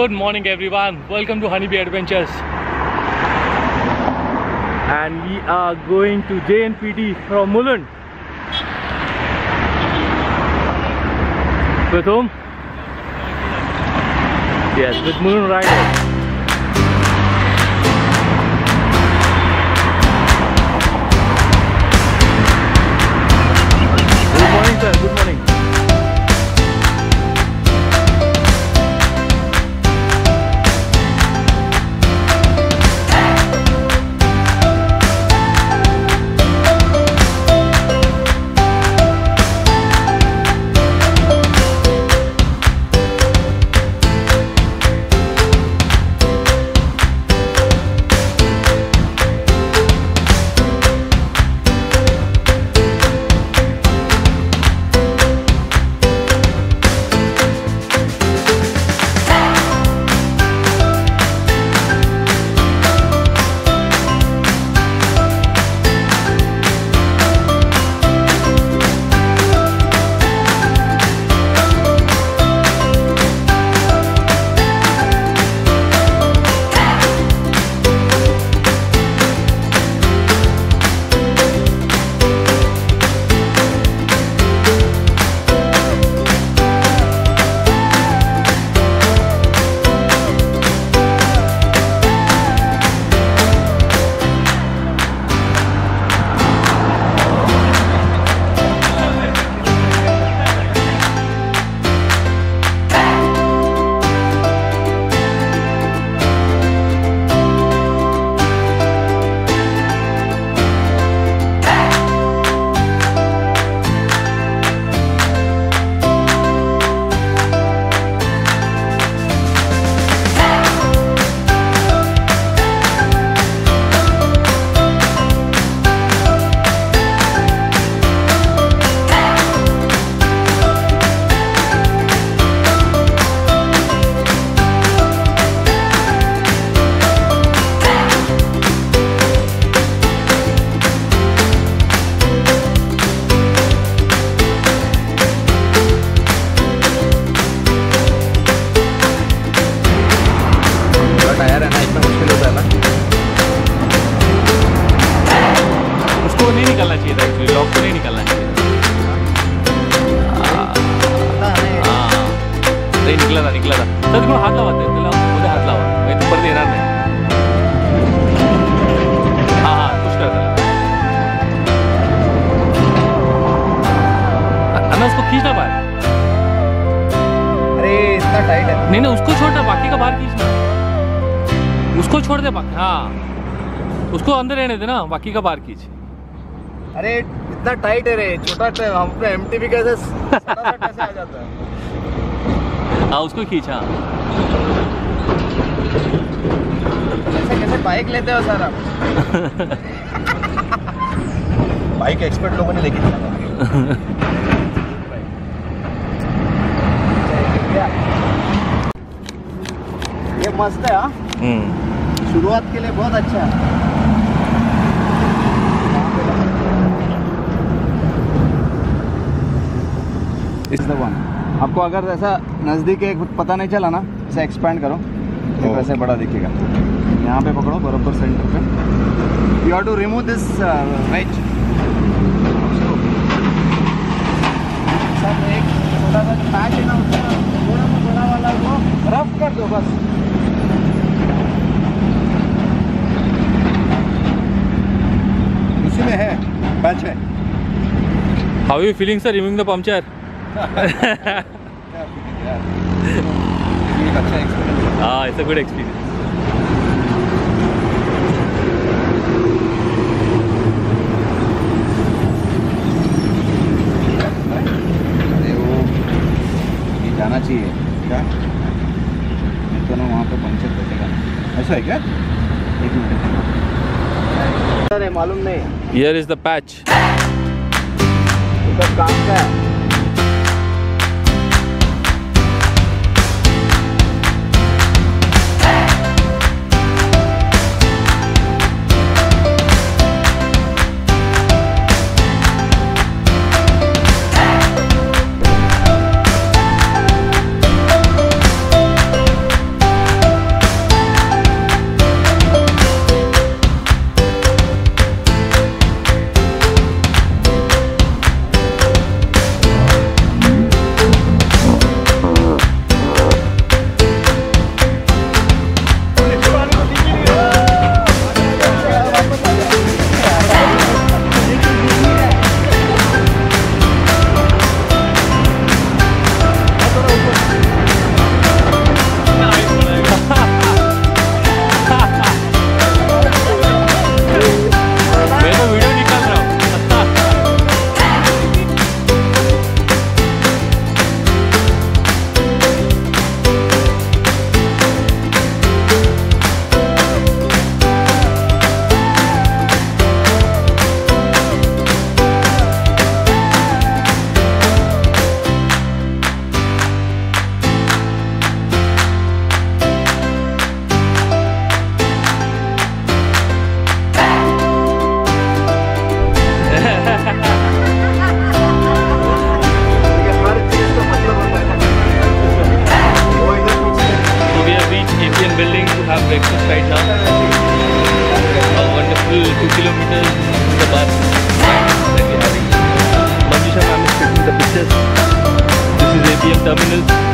Good morning, everyone. Welcome to Honeybee Adventures. And we are going to JNPT from Mulund. With whom? Yes, with Mulund Riders. अन्ना उसको खींचना बाहर। अरे इतना tight है। नहीं नहीं उसको छोड़ना बाकी का बाहर खींचना उसको छोड़ दे बाकी हाँ। उसको अंदर रहने दे ना बाकी का बाहर खींच। अरे इतना टाइट है रे छोटा हम पे एम टी कैसे कैसे आ जाता है? हाँ उसको खींच हाँ। ऐसे कैसे बाइक लेते हो सर? बाइक एक्सपर्ट लोगों ने लेके चला ये मस्त है हाँ। हम्म। शुरुआत के लिए बहुत अच्छा है। इस द वन आपको अगर ऐसा नज़दीक एक पता नहीं चला ना इसे एक्सपैंड करो तो वैसे बड़ा दिखेगा। यहाँ पे पकड़ो बराबर सेंटर पे। You have to remove this wedge सब एक छोटा सा पैच है ना उसका थोड़ा सा बड़ा वाला वो रफ कर दो बस। उसी में है। पैच है। How you feeling sir removing the experience हाँ इट्स अ गुड एक्सपीरियंस जाना चाहिए क्या नहीं तो ना वहाँ पे पंचर बैठेगा ऐसा है क्या एक मिनट। अरे मालूम नहीं। हियर इज़ द पैच काम का है? Kilometers in the bus that we're having. Manjusha ma'am is taking the pictures. This is APM terminal.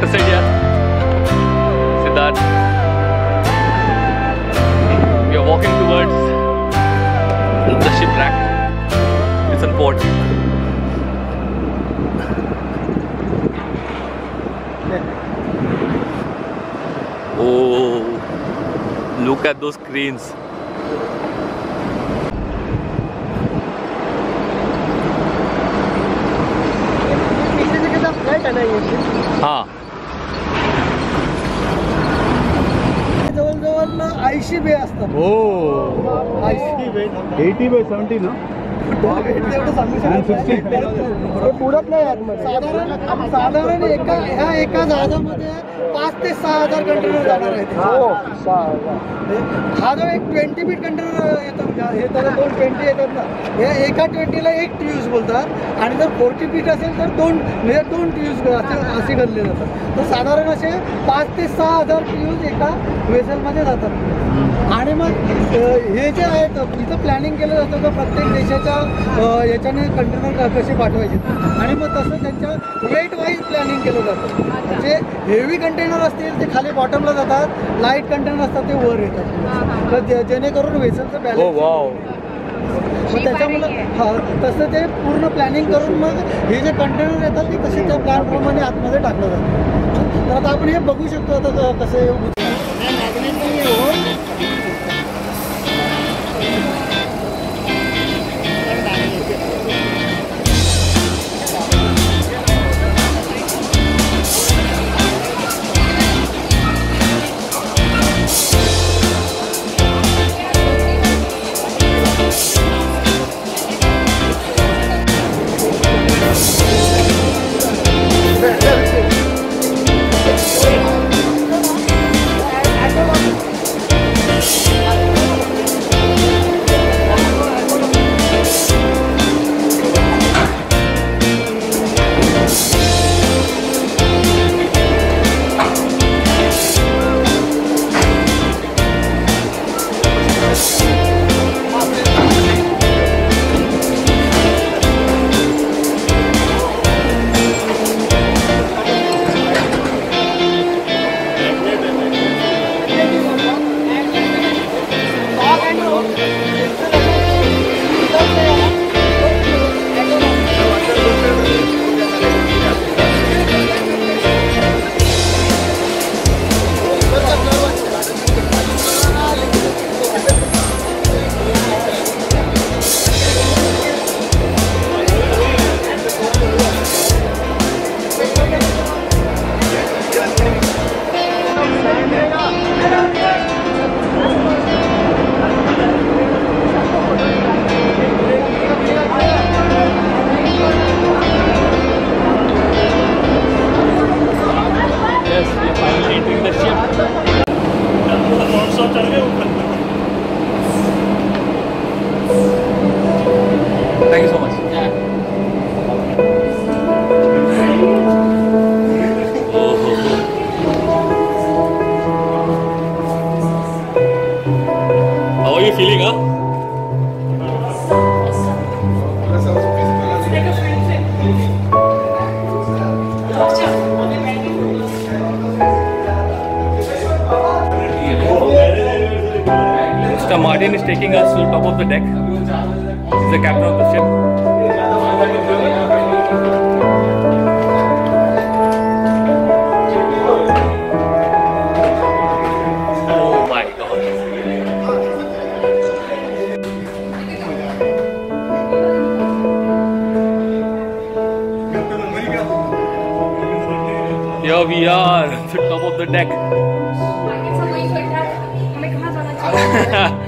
Doctor said yeah. Siddharth. We are walking towards the shipwreck. It's on port. Oh, look at those cranes. Eighty by seventy ना? पुरत नाही. साधारण साधारण एका ह्या एका पाच ते सहा हजार कंटेनर जाणार आहेत. हा जो एक ट्वेंटी फीट कंटेनर येतो हे त्याला दोन ट्वेंटी येतात ना. या एका ट्वेंटीला एक ट्यूज बोलतात. आणि जर फोर्टी फीट असेल तर दोन म्हणजे दोन ट्यूज असे असे गणले जातात. तर साधारण असे पाच ते सहा हजार ट्यूज एका वेसलमध्ये जातात. आणि मग हे जे आहेत इथं प्लॅनिंग केलं जातं का प्रत्येक देशाच्या याच्याने कंटेनर कसे पाठवायचे? आणि मग तसं त्यांच्या वेट वाईज प्लॅनिंग केलं जातं. जे हेवी कंटेनर असतील ते खाली बॉटमला जातात. लाइट कंटेनर असतात ते वर येतात. तर जे- जेणेकरून वेसलचं बॅलन्स वाव मग त्याच्यामुळे हा तसं ते पूर्ण प्लॅनिंग करून मग हे जे कंटेनर येतात ते तसे त्या प्लॅनप्रमाणे आतमध्ये टाकलं जातं. तर आता आपण हे बघू शकतो आता क- कसं हे Mr. Martin is taking us to the top of the deck. He's the captain of the ship. Oh my God. Here we are, the top of the deck. 哈哈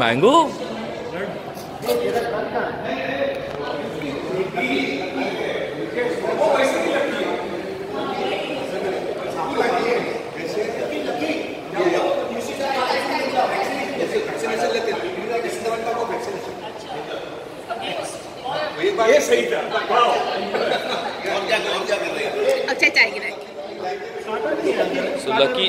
mango अच्छा चाहिए So lucky